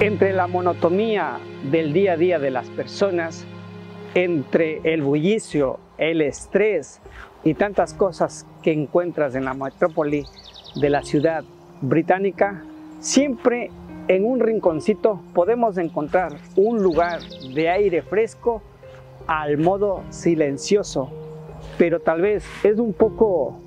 Entre la monotonía del día a día de las personas, entre el bullicio, el estrés y tantas cosas que encuentras en la metrópoli de la ciudad británica, siempre en un rinconcito podemos encontrar un lugar de aire fresco al modo silencioso, pero tal vez es un poco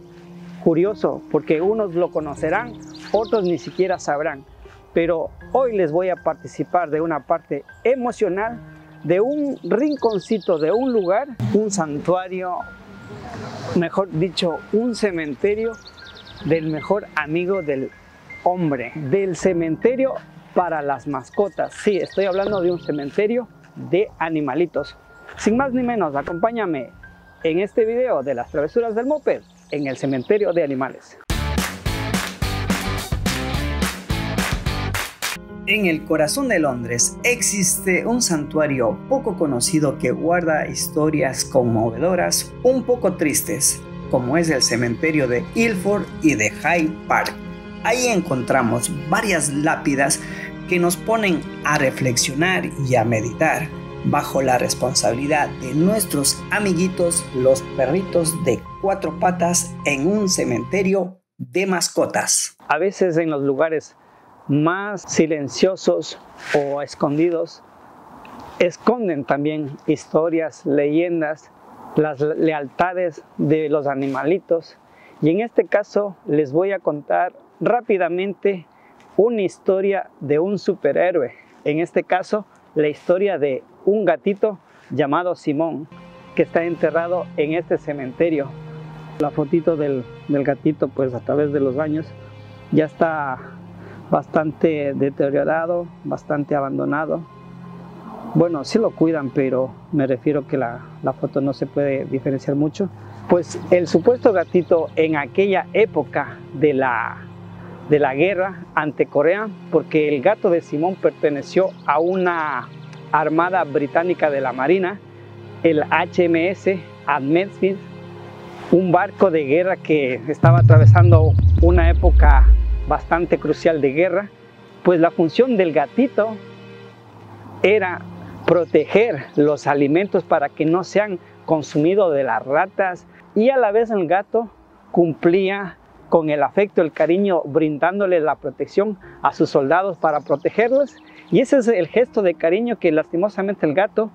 curioso porque unos lo conocerán, otros ni siquiera sabrán. Pero hoy les voy a participar de una parte emocional de un rinconcito, de un lugar, un santuario, mejor dicho, un cementerio del mejor amigo del hombre, del cementerio para las mascotas. Sí, estoy hablando de un cementerio de animalitos. Sin más ni menos, acompáñame en este video de las travesuras del moped en el cementerio de animales. En el corazón de Londres existe un santuario poco conocido que guarda historias conmovedoras, un poco tristes, como es el cementerio de Ilford y de Hyde Park. Ahí encontramos varias lápidas que nos ponen a reflexionar y a meditar bajo la responsabilidad de nuestros amiguitos los perritos de cuatro patas en un cementerio de mascotas. A veces en los lugares más silenciosos o escondidos esconden también historias, leyendas, las lealtades de los animalitos. Y en este caso les voy a contar rápidamente una historia de un superhéroe. En este caso, la historia de un gatito llamado Simón, que está enterrado en este cementerio. La fotito del, gatito, pues a través de los años, ya está bastante deteriorado, bastante abandonado. Bueno, sí lo cuidan, pero me refiero que la, la, foto no se puede diferenciar mucho. Pues el supuesto gatito en aquella época de la, de la guerra ante Corea, porque el gato de Simón perteneció a una armada británica de la Marina, el HMS Admetsfield, un barco de guerra que estaba atravesando una época bastante crucial de guerra, pues la función del gatito era proteger los alimentos para que no sean consumidos de las ratas y a la vez el gato cumplía con el afecto, el cariño, brindándole la protección a sus soldados para protegerlos. Y ese es el gesto de cariño que lastimosamente el gato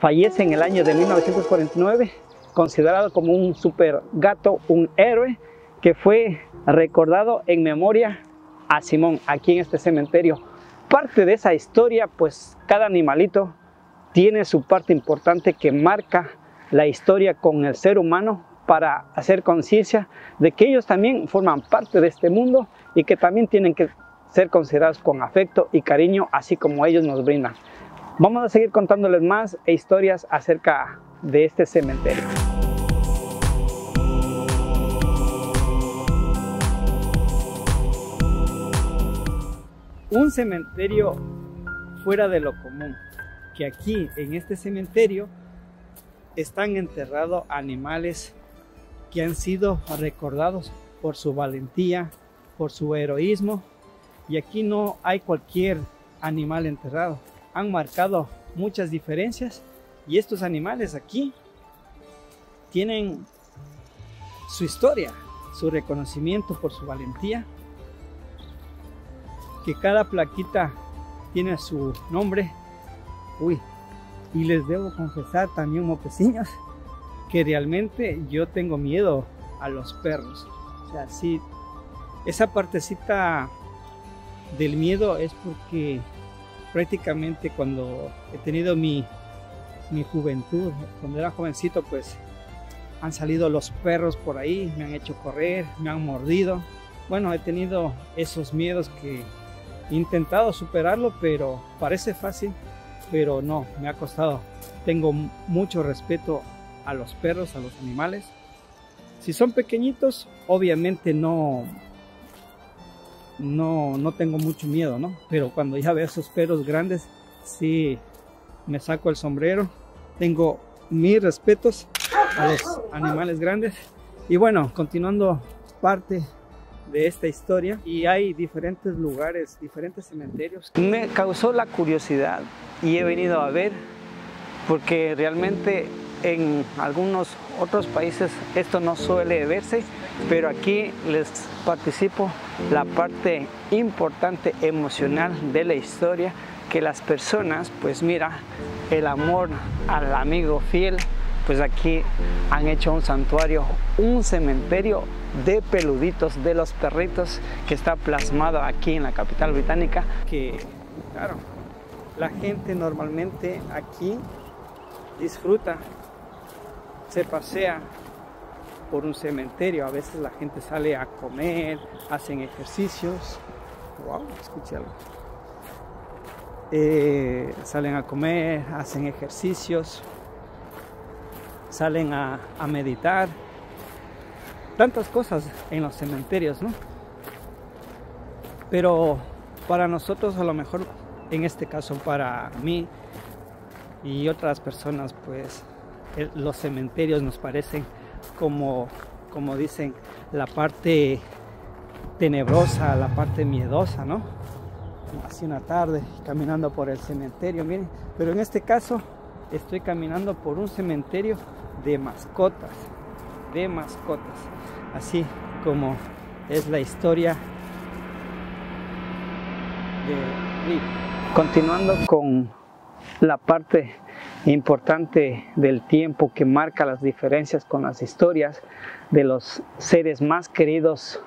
fallece en el año de 1949, considerado como un super gato, un héroe, que fue recordado en memoria a Simón aquí en este cementerio. Parte de esa historia, pues cada animalito tiene su parte importante que marca la historia con el ser humano para hacer conciencia de que ellos también forman parte de este mundo y que también tienen que ser considerados con afecto y cariño, así como ellos nos brindan. Vamos a seguir contándoles más e historias acerca de este cementerio. Un cementerio fuera de lo común, que aquí en este cementerio están enterrados animales que han sido recordados por su valentía, por su heroísmo. Y aquí no hay cualquier animal enterrado. Han marcado muchas diferencias y estos animales aquí tienen su historia, su reconocimiento por su valentía. Que cada plaquita tiene su nombre. Uy, y les debo confesar también, mopeciños, que realmente yo tengo miedo a los perros. O sea, sí, esa partecita del miedo es porque prácticamente cuando he tenido mi, mi juventud, cuando era jovencito, pues han salido los perros por ahí, me han hecho correr, me han mordido. Bueno, he tenido esos miedos que intentado superarlo, pero parece fácil, pero no, me ha costado. Tengo mucho respeto a los perros, a los animales. Si son pequeñitos, obviamente no, no, no tengo mucho miedo, ¿no? Pero cuando ya veo esos perros grandes, sí me saco el sombrero. Tengo mis respetos a los animales grandes. Y bueno, continuando parte de esta historia y hay diferentes lugares, diferentes cementerios. Me causó la curiosidad y he venido a ver porque realmente en algunos otros países esto no suele verse, pero aquí les participo la parte importante emocional de la historia que las personas, pues mira, el amor al amigo fiel, pues aquí han hecho un santuario, un cementerio de peluditos, de los perritos, que está plasmado aquí en la capital británica. Que, claro, la gente normalmente aquí disfruta, se pasea por un cementerio, a veces la gente sale a comer, hacen ejercicios. Wow, escuché eh, salen a comer, hacen ejercicios, salen a, meditar, tantas cosas en los cementerios, ¿no? Pero para nosotros, a lo mejor en este caso para mí y otras personas, pues los cementerios nos parecen como, como dicen, la parte tenebrosa, la parte miedosa, ¿no? Así una tarde caminando por el cementerio, miren, pero en este caso estoy caminando por un cementerio de mascotas, de mascotas, así como es la historia de Rip. Continuando con la parte importante del tiempo que marca las diferencias con las historias de los seres más queridos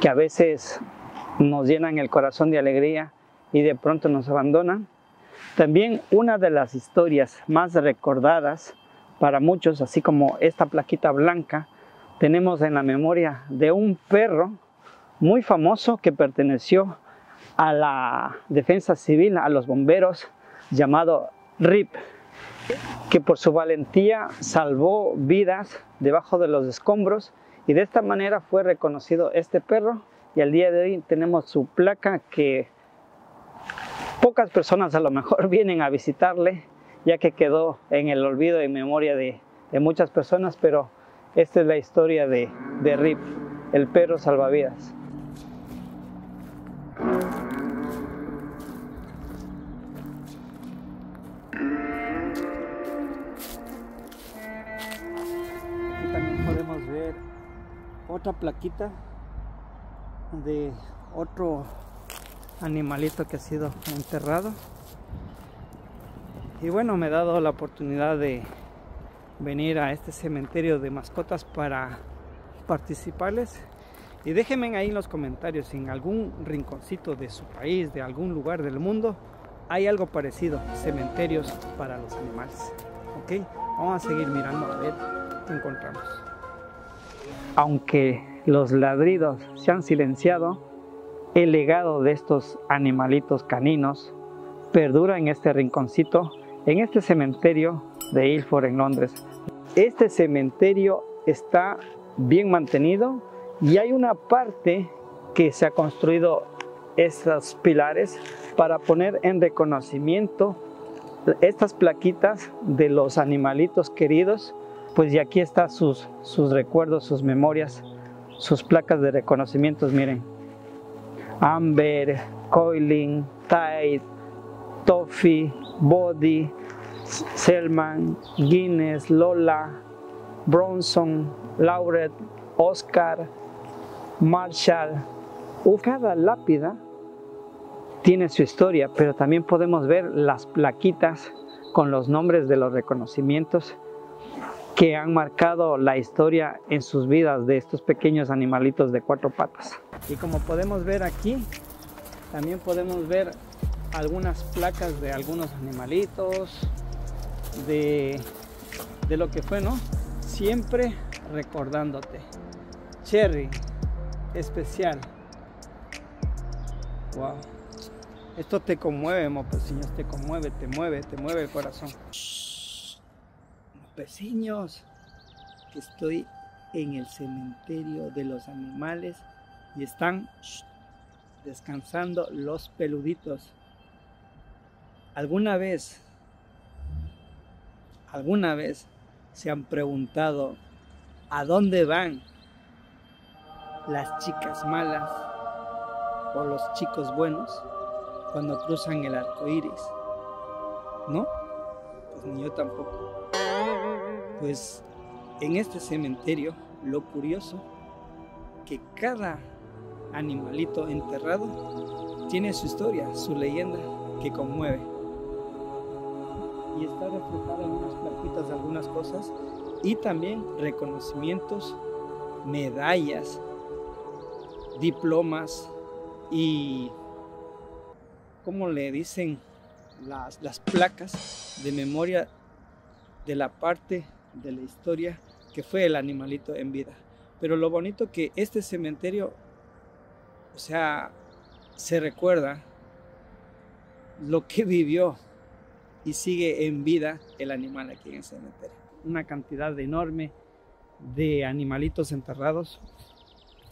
que a veces nos llenan el corazón de alegría y de pronto nos abandonan. También una de las historias más recordadas para muchos, así como esta plaquita blanca, tenemos en la memoria de un perro muy famoso que perteneció a la defensa civil, a los bomberos, llamado Rip, que por su valentía salvó vidas debajo de los escombros y de esta manera fue reconocido este perro. Y al día de hoy tenemos su placa que pocas personas a lo mejor vienen a visitarle ya que quedó en el olvido y memoria de, muchas personas, pero esta es la historia de, de Rip, el perro salvavidas. Aquí también podemos ver otra plaquita de otro animalito que ha sido enterrado. Y bueno me he dado la oportunidad de venir a este cementerio de mascotas para participarles. Y déjenme ahí en los comentarios si en algún rinconcito de su país de algún lugar del mundo hay algo parecido cementerios para los animales. Ok vamos a seguir mirando a ver qué encontramos. Aunque los ladridos se han silenciado el legado de estos animalitos caninos perdura en este rinconcito, en este cementerio de Ilford en Londres. Este cementerio está bien mantenido y hay una parte que se ha construido estos pilares para poner en reconocimiento estas plaquitas de los animalitos queridos, pues y aquí están sus, sus recuerdos, sus memorias, sus placas de reconocimientos, miren. Amber, Coiling, Tide, Toffee, Body, Selman, Guinness, Lola, Bronson, Lauret, Oscar, Marshall. Cada lápida tiene su historia, pero también podemos ver las plaquitas con los nombres de los reconocimientos que han marcado la historia en sus vidas de estos pequeños animalitos de cuatro patas. Y como podemos ver aquí, también podemos ver algunas placas de algunos animalitos, de, de lo que fue, ¿no? Siempre recordándote. Cherry, especial. Wow. Esto te conmueve, mopeciños, te conmueve, te mueve, te mueve el corazón vecinos que estoy en el cementerio de los animales y están descansando los peluditos. ¿Alguna vez, alguna vez se han preguntado a dónde van las chicas malas o los chicos buenos cuando cruzan el arco iris. ¿No? Pues ni yo tampoco. Pues en este cementerio, lo curioso, que cada animalito enterrado tiene su historia, su leyenda que conmueve. Y está reflejada en unas plaquitas algunas cosas y también reconocimientos, medallas, diplomas y, ¿cómo le dicen? Las placas de memoria de la parte de la historia que fue el animalito en vida. Pero lo bonito que este cementerio, o sea, se recuerda lo que vivió y sigue en vida el animal aquí en el cementerio. Una cantidad enorme de animalitos enterrados.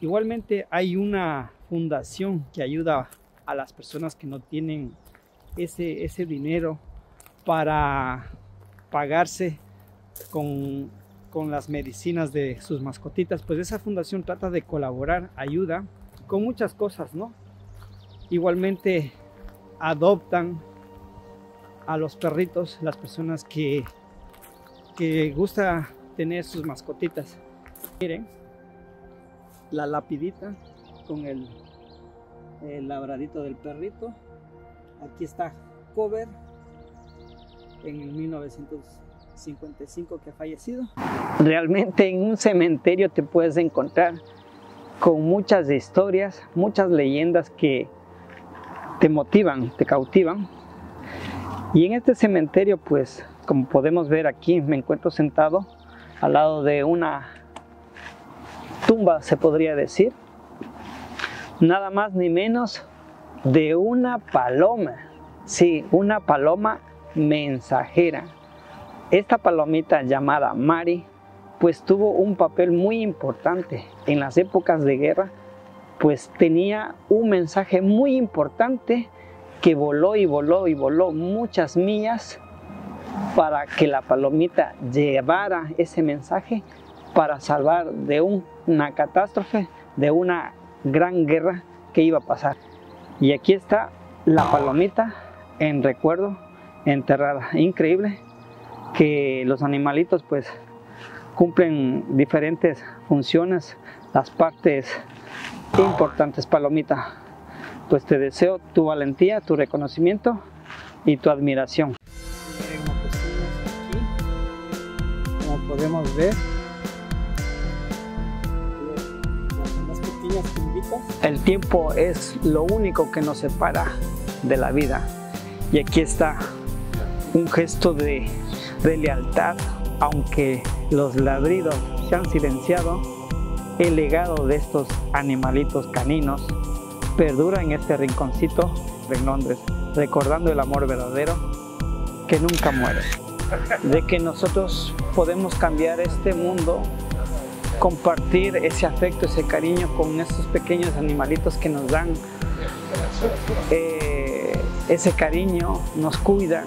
Igualmente hay una fundación que ayuda a las personas que no tienen ese, ese dinero para pagarse con, con las medicinas de sus mascotitas. Pues esa fundación trata de colaborar, ayuda con muchas cosas, ¿no? Igualmente adoptan a los perritos, las personas que, que gusta tener sus mascotitas. Miren, la lapidita con el, el labradito del perrito. Aquí está Cover en el 1955 que ha fallecido. Realmente en un cementerio te puedes encontrar con muchas historias, muchas leyendas que te motivan, te cautivan. Y en este cementerio, pues, como podemos ver aquí, me encuentro sentado al lado de una tumba, se podría decir. Nada más ni menos de una paloma. Sí, una paloma mensajera. Esta palomita llamada Mari, pues tuvo un papel muy importante en las épocas de guerra pues tenía un mensaje muy importante que voló y voló y voló muchas millas para que la palomita llevara ese mensaje para salvar de una catástrofe, de una gran guerra que iba a pasar. Y aquí está la palomita en recuerdo enterrada. Increíble que los animalitos pues cumplen diferentes funciones, las partes importantes, Palomita. Pues te deseo tu valentía, tu reconocimiento y tu admiración. como podemos ver, El tiempo es lo único que nos separa de la vida. Y aquí está un gesto de, de lealtad, aunque los ladridos se han silenciado, el legado de estos animalitos caninos perdura en este rinconcito de Londres, recordando el amor verdadero que nunca muere. De que nosotros podemos cambiar este mundo, compartir ese afecto, ese cariño con estos pequeños animalitos que nos dan eh, ese cariño, nos cuidan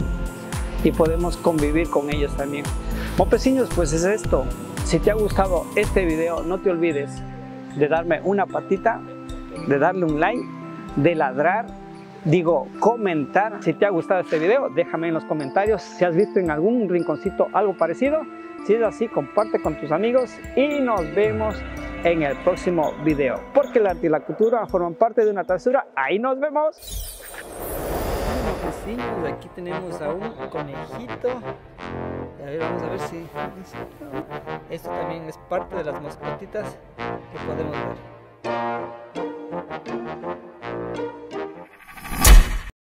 y podemos convivir con ellos también. Mopeciños, pues es esto, si te ha gustado este video, no te olvides de darme una patita, de darle un like, de ladrar, digo, comentar. Si te ha gustado este video, déjame en los comentarios si has visto en algún rinconcito algo parecido. Si es así, comparte con tus amigos y nos vemos en el próximo video. Porque el arte y la cultura forman parte de una travesura. Ahí nos vemos. Aquí tenemos a un conejito. A ver, vamos a ver si... Esto también es parte de las mascotitas que podemos ver.